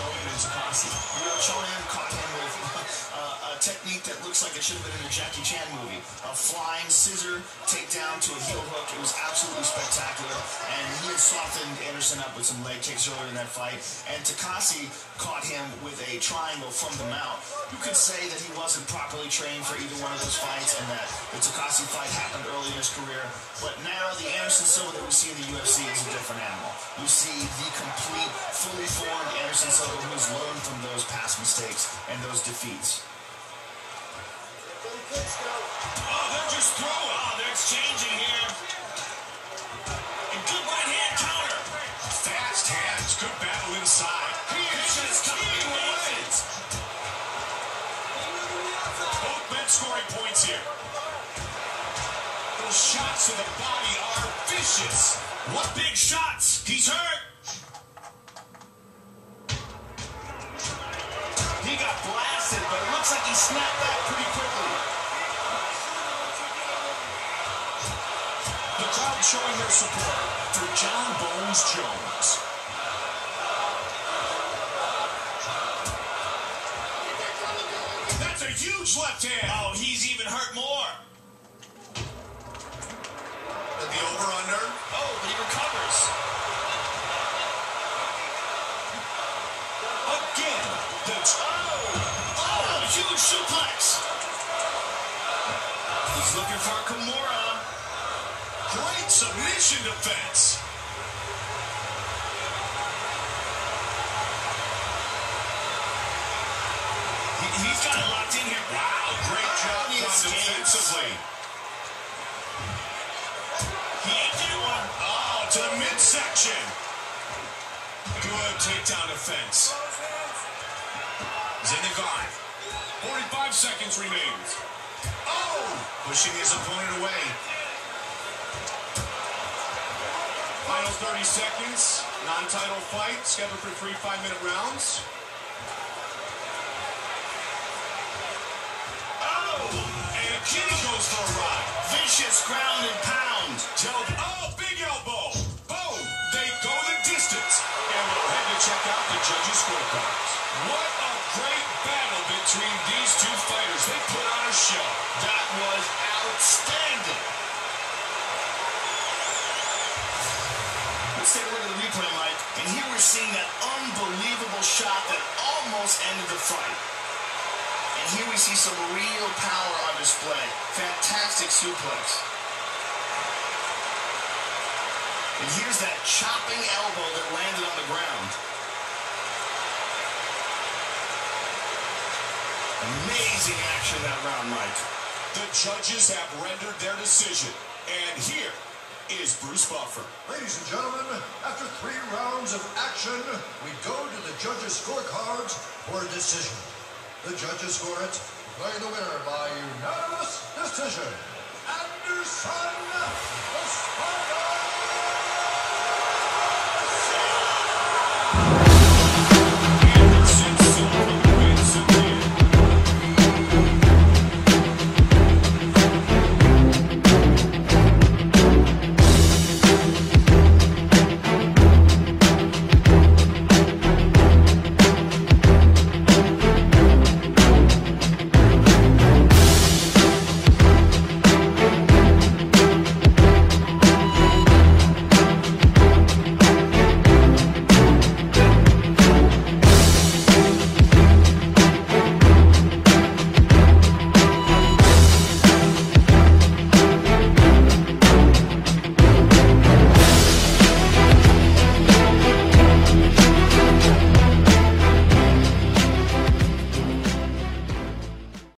Joanne's posse. You know, caught him with uh, a technique that looks like it should have been in a Jackie Chan movie. A flying scissor takedown to a heel hook. It was absolutely spectacular. And he had softened Anderson up with some leg kicks earlier in that fight. And Takase caught him with a triangle from the mount. You could say that he wasn't properly trained for either one of those fights and that the Takase fight happened early in his career. But now the Anderson Silva that we see in the UFC is a different animal. You see the complete, fully formed Anderson Silva who's learned from those past mistakes and those defeats. Oh, they're just throwing. Oh, ah, they're exchanging here. And good right hand counter. Fast hands. Good battle inside. Vision is coming away. Both men scoring points here. Those shots to the body are vicious. What big shots. He's hurt. Looks like he snapped back pretty quickly. The crowd showing their support for Jon Bones Jones. That's a huge left hand. Oh, he's even hurt more. The over-under. Oh, but he recovers. Again. That's Oh, huge suplex. He's looking for a Kimura. great submission defense. He- He's got it locked in here. Wow, great job he done defensively. He ain't get one. Oh, to the midsection. Good takedown defense. Zenigar. 45 seconds remains. Oh! Pushing his opponent away. Final 30 seconds. Non-title fight. Scheduled for three five-minute rounds. Oh! And Kitty goes for a ride. Vicious ground and pound. Joe, seeing that unbelievable shot that almost ended the fight. And here we see some real power on display. Fantastic suplex. And here's that chopping elbow that landed on the ground. Amazing action that round, Mike. The judges have rendered their decision. And here is Bruce Buffer. Ladies and gentlemen, after three rounds of action, we go to the judges' scorecards for a decision. The judges score it, declaring the winner by unanimous decision. Anderson,